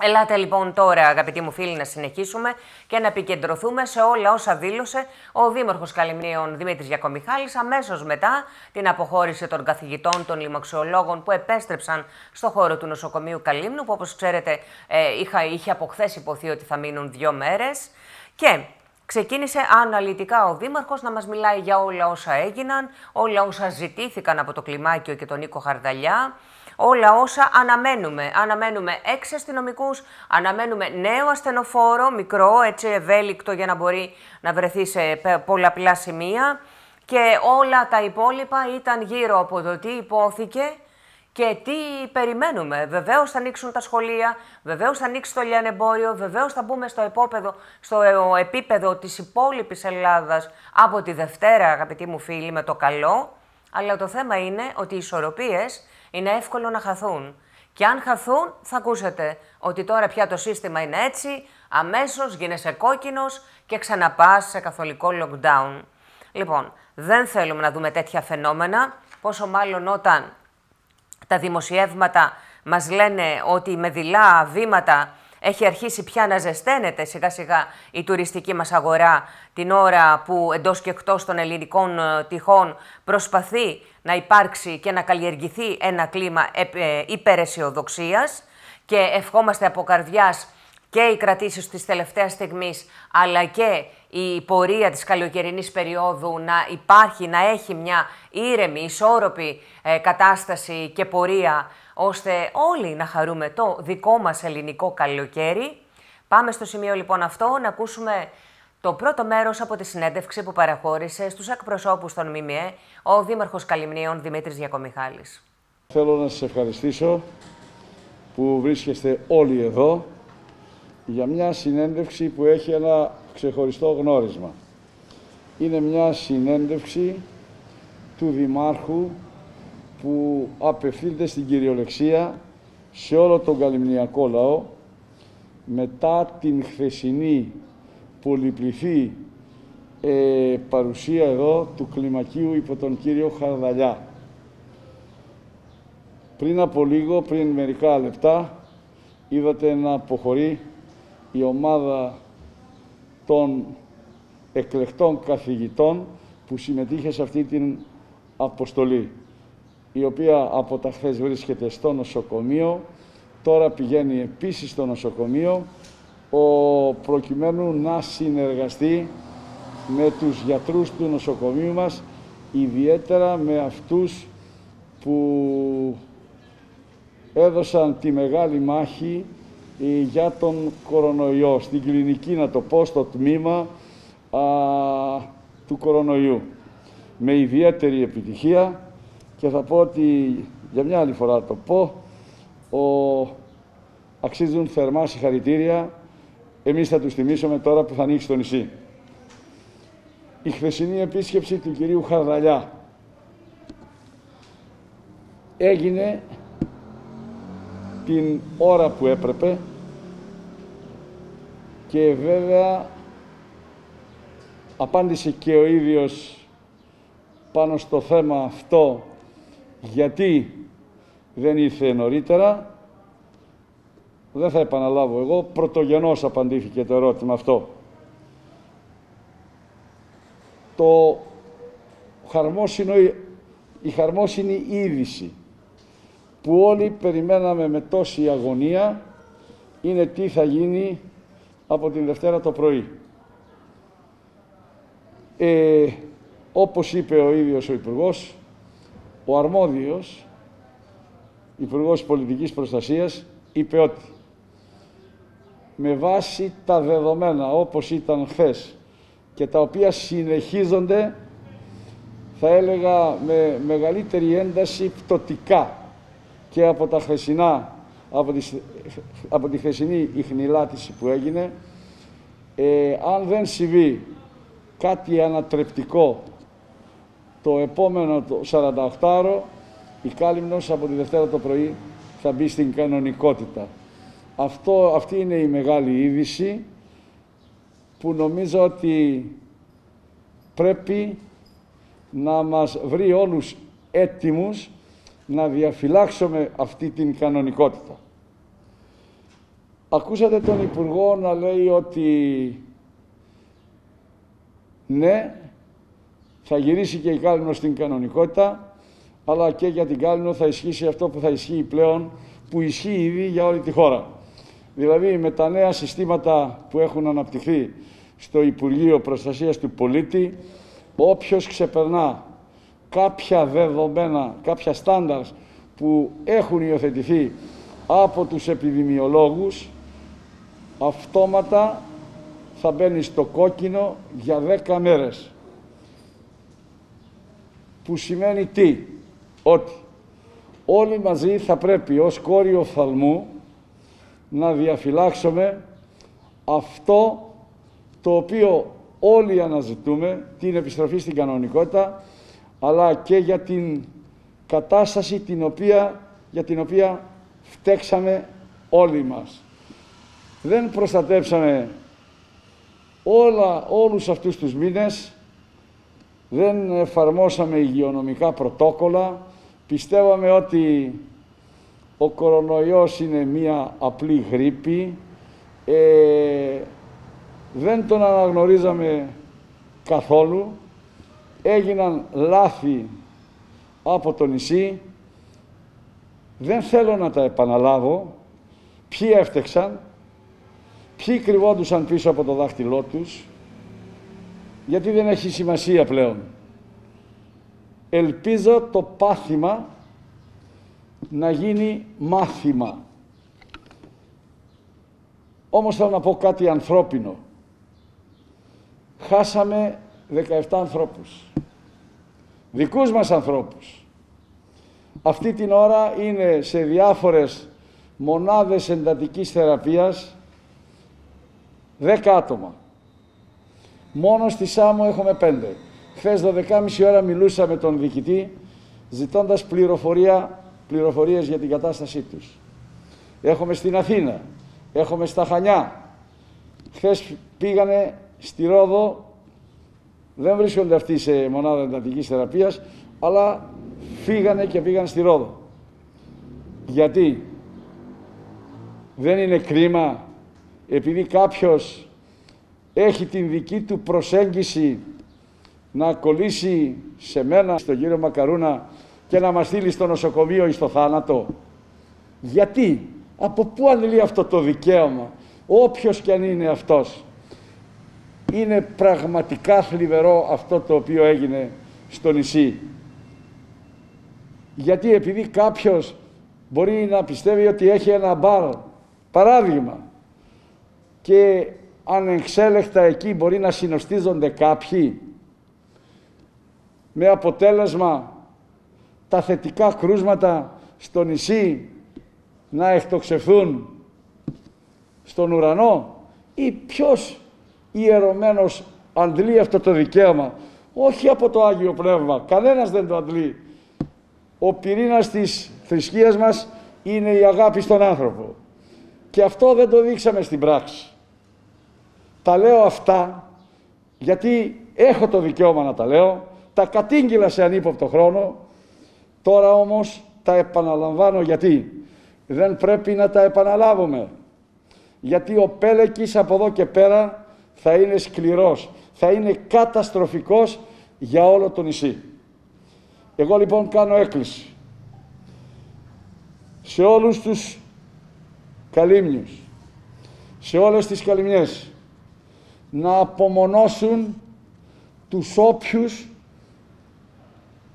Ελάτε λοιπόν τώρα, αγαπητοί μου φίλοι, να συνεχίσουμε και να επικεντρωθούμε σε όλα όσα δήλωσε ο Δήμαρχος Καλυμνίων Δημήτρης Γιακομιχάλης αμέσως μετά την αποχώρηση των καθηγητών, των λοιμοξιολόγων που επέστρεψαν στο χώρο του νοσοκομείου Καλύμνου, που όπως ξέρετε ε, είχα, είχε από χθες υποθεί ότι θα μείνουν δύο μέρες. Και Ξεκίνησε αναλυτικά ο Δήμαρχος να μας μιλάει για όλα όσα έγιναν, όλα όσα ζητήθηκαν από το Κλιμάκιο και τον Νίκο Χαρδαλιά, όλα όσα αναμένουμε. Αναμένουμε έξι αστυνομικούς, αναμένουμε νέο ασθενοφόρο, μικρό, έτσι ευέλικτο για να μπορεί να βρεθεί σε πολλαπλά σημεία και όλα τα υπόλοιπα ήταν γύρω από το τι υπόθηκε και τι περιμένουμε. Βεβαίως θα ανοίξουν τα σχολεία, βεβαίως θα ανοίξει το λιανεμπόριο, βεβαίως θα μπούμε στο, επίπεδο, στο επίπεδο της υπόλοιπης Ελλάδας από τη Δευτέρα, αγαπητοί μου φίλοι, με το καλό. Αλλά το θέμα είναι ότι οι ισορροπίες είναι εύκολο να χαθούν. Και αν χαθούν, θα ακούσετε ότι τώρα πια το σύστημα είναι έτσι, αμέσως γίνεσαι κόκκινος και ξαναπάς σε καθολικό lockdown. Λοιπόν, δεν θέλουμε να δούμε τέτοια φαινόμενα, πόσο μάλλον όταν τα δημοσιεύματα μας λένε ότι με δειλά βήματα έχει αρχίσει πια να ζεσταίνεται σιγά σιγά η τουριστική μας αγορά την ώρα που εντός και εκτός των ελληνικών ε, τυχών προσπαθεί να υπάρξει και να καλλιεργηθεί ένα κλίμα ε, υπεραισιοδοξίας και ευχόμαστε από καρδιάς και οι κρατήσεις της τελευταίας στιγμής αλλά και η πορεία της καλοκαιρινής περίοδου να υπάρχει, να έχει μια ήρεμη, ισόρροπη ε, κατάσταση και πορεία ώστε όλοι να χαρούμε το δικό μας ελληνικό καλοκαίρι. Πάμε στο σημείο λοιπόν αυτό να ακούσουμε το πρώτο μέρος από τη συνέντευξη που παραχώρησε στους εκπροσώπους των ΜΜΕ ο Δήμαρχος Καλυμνίων Δημήτρης Γιακομιχάλης. Θέλω να σας ευχαριστήσω που βρίσκεστε όλοι εδώ για μια συνέντευξη που έχει ένα ξεχωριστό γνώρισμα. Είναι μια συνέντευξη του Δημάρχου που απευθύνεται στην κυριολεξία σε όλο τον καλυμνιακό λαό μετά την χθεσινή πολυπληθή ε, παρουσία εδώ του κλιμακίου υπό τον κύριο Χαρδαλιά. Πριν από λίγο, πριν μερικά λεπτά, είδατε να αποχωρεί η ομάδα των εκλεκτών καθηγητών που συμμετείχε σε αυτή την αποστολή, η οποία από τα χθες βρίσκεται στο νοσοκομείο, τώρα πηγαίνει επίσης στο νοσοκομείο, ο, προκειμένου να συνεργαστεί με τους γιατρούς του νοσοκομείου μας, ιδιαίτερα με αυτούς που έδωσαν τη μεγάλη μάχη ε, για τον κορονοϊό, στην κλινική να το πω, στο τμήμα α, του κορονοϊού. Με ιδιαίτερη επιτυχία και θα πω ότι για μια άλλη φορά το πω, ο, αξίζουν θερμά συγχαρητήρια, εμείς θα τους τιμήσουμε τώρα που θα ανοίξει το νησί. Η χθεσινή επίσκεψη του κυρίου Χαρδαλιά έγινε την ώρα που έπρεπε και βέβαια απάντησε και ο ίδιος πάνω στο θέμα αυτό γιατί δεν ήρθε νωρίτερα. Δεν θα επαναλάβω εγώ, πρωτογενώς απαντήθηκε το ερώτημα αυτό. Το χαρμόσυνο, η χαρμόσυνη είδηση που όλοι περιμέναμε με τόση αγωνία είναι τι θα γίνει από την Δευτέρα το πρωί. Ε, όπως είπε ο ίδιος ο Υπουργός, ο αρμόδιος Υπουργός Πολιτικής Προστασίας είπε ότι με βάση τα δεδομένα όπως ήταν χθες και τα οποία συνεχίζονται θα έλεγα με μεγαλύτερη ένταση πτωτικά και από τα χθεσινά, από τη, από τη χθεσινή ιχνηλάτηση που έγινε, ε, αν δεν συμβεί κάτι ανατρεπτικό το επόμενο το 48ωρο, η Κάλυμνος από τη Δευτέρα το πρωί θα μπει στην κανονικότητα. Αυτό, αυτή είναι η μεγάλη είδηση που νομίζω ότι πρέπει να μας βρει όλους έτοιμους να διαφυλάξουμε αυτή την κανονικότητα. Ακούσατε τον Υπουργό να λέει ότι ναι, θα γυρίσει και η Κάλυμνο στην κανονικότητα, αλλά και για την Κάλυμνο θα ισχύσει αυτό που θα ισχύει πλέον, που ισχύει ήδη για όλη τη χώρα. Δηλαδή με τα νέα συστήματα που έχουν αναπτυχθεί στο Υπουργείο Προστασίας του Πολίτη, όποιος ξεπερνά κάποια δεδομένα, κάποια στάνταρ που έχουν υιοθετηθεί από τους επιδημιολόγους, αυτόματα θα μπαίνει στο κόκκινο για 10 μέρες. Που σημαίνει τι, ότι όλοι μαζί θα πρέπει ως κόριο οφθαλμού να διαφυλάξουμε αυτό το οποίο όλοι αναζητούμε, την επιστροφή στην κανονικότητα, αλλά και για την κατάσταση την οποία, για την οποία φταίξαμε όλοι μας. Δεν προστατέψαμε όλα, όλους αυτούς τους μήνες, δεν εφαρμόσαμε υγειονομικά πρωτόκολλα, πιστεύαμε ότι ο κορονοϊός είναι μία απλή γρήπη, ε, δεν τον αναγνωρίζαμε καθόλου, έγιναν λάθη από το νησί, δεν θέλω να τα επαναλάβω, ποιοι έφτεξαν, ποιοι κρυβόντουσαν πίσω από το δάχτυλό τους, γιατί δεν έχει σημασία πλέον. Ελπίζω το πάθημα να γίνει μάθημα. Όμως θέλω να πω κάτι ανθρώπινο. Χάσαμε 17 ανθρώπους. Δικούς μας ανθρώπους. Αυτή την ώρα είναι σε διάφορες μονάδες εντατικής θεραπείας 10 άτομα. Μόνο στη Σάμο έχουμε 5. Χθες 12.30 ώρα μιλούσα με τον διοικητή ζητώντας πληροφορία, πληροφορίες για την κατάστασή τους. Έχουμε στην Αθήνα, έχουμε στα Χανιά. Χθες πήγανε στη Ρόδο, δεν βρίσκονται αυτοί σε μονάδα εντατικής θεραπείας, αλλά φύγανε και πήγαν στη Ρόδο. Γιατί δεν είναι κρίμα επειδή κάποιος έχει την δική του προσέγγιση να κολλήσει σε μένα, στον κύριο Μακαρούνα και να μας στείλει στο νοσοκομείο ή στο θάνατο. Γιατί, από πού ανελεί αυτό το δικαίωμα, όποιος και αν είναι αυτός. Είναι πραγματικά θλιβερό αυτό το οποίο έγινε στο νησί. Γιατί επειδή κάποιος μπορεί να πιστεύει ότι έχει ένα μπαρ, παράδειγμα, και ανεξέλεκτα εκεί μπορεί να συνοστίζονται κάποιοι με αποτέλεσμα τα θετικά κρούσματα στο νησί να εκτοξευθούν στον ουρανό ή ποιος ιερωμένος αντλεί αυτό το δικαίωμα. Όχι από το Άγιο Πνεύμα, κανένας δεν το αντλεί. Ο πυρήνας της θρησκείας μας είναι η αγάπη στον άνθρωπο. Και αυτό δεν το δείξαμε στην πράξη. Τα λέω αυτά γιατί έχω το δικαίωμα να τα λέω, τα κατήγγυλα σε ανύποπτο χρόνο, τώρα όμως τα επαναλαμβάνω γιατί δεν πρέπει να τα επαναλάβουμε. Γιατί ο Πέλεκης από εδώ και πέρα θα είναι σκληρός, θα είναι καταστροφικός για όλο το νησί. Εγώ λοιπόν κάνω έκκληση σε όλους τους καλύμνιους, σε όλες τις καλυμνιές, να απομονώσουν τους όποιους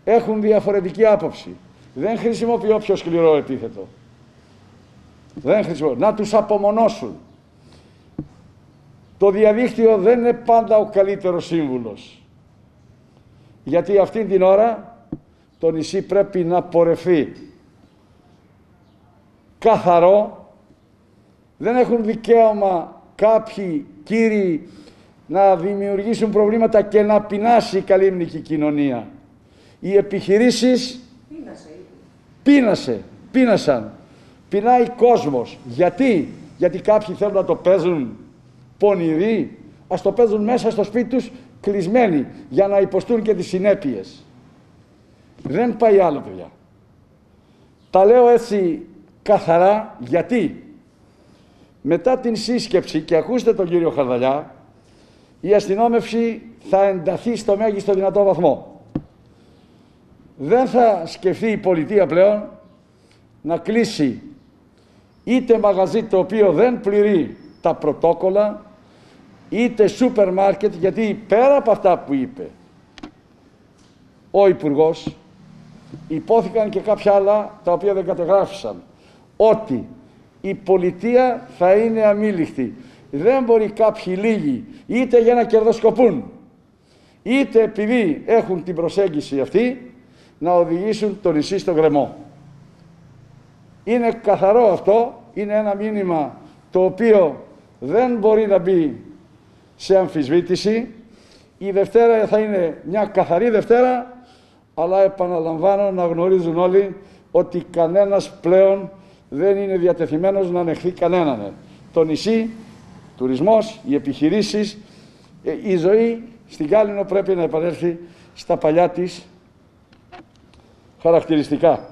έχουν διαφορετική άποψη. Δεν χρησιμοποιώ πιο σκληρό επίθετο. Δεν χρησιμοποιώ. Να τους απομονώσουν. Το διαδίκτυο δεν είναι πάντα ο καλύτερος σύμβουλος. Γιατί αυτή την ώρα το νησί πρέπει να πορευθεί καθαρό. Δεν έχουν δικαίωμα κάποιοι κύριοι να δημιουργήσουν προβλήματα και να πεινάσει η καλύμνικη κοινωνία. Οι επιχειρήσεις πείνασε, πείνασε, πείνασαν. Πεινάει κόσμος. Γιατί, γιατί κάποιοι θέλουν να το παίζουν πονηροί, ας το παίζουν μέσα στο σπίτι τους κλεισμένοι για να υποστούν και τις συνέπειες. Δεν πάει άλλο παιδιά. Τα λέω έτσι καθαρά γιατί. μετά την σύσκεψη, και ακούστε τον κύριο Χαρδαλιά, η αστυνόμευση θα ενταθεί στο μέγιστο δυνατό βαθμό. Δεν θα σκεφτεί η πολιτεία πλέον να κλείσει είτε μαγαζί το οποίο δεν πληρεί τα πρωτόκολλα, είτε σούπερ μάρκετ, γιατί πέρα από αυτά που είπε ο υπουργός, υπόθηκαν και κάποια άλλα τα οποία δεν κατεγράφησαν. Ότι η πολιτεία θα είναι αμήλικτη. Δεν μπορεί κάποιοι λίγοι, είτε για να κερδοσκοπούν, είτε επειδή έχουν την προσέγγιση αυτή, να οδηγήσουν το νησί στο γκρεμό. Είναι καθαρό αυτό, είναι ένα μήνυμα το οποίο δεν μπορεί να μπει σε αμφισβήτηση. Η Δευτέρα θα είναι μια καθαρή Δευτέρα, αλλά επαναλαμβάνω να γνωρίζουν όλοι ότι κανένας πλέον δεν είναι διατεθειμένος να ανεχθεί κανέναν. Το νησί, τουρισμός, οι επιχειρήσεις, ε, η ζωή στην Κάλινο πρέπει να επανέλθει στα παλιά της χαρακτηριστικά.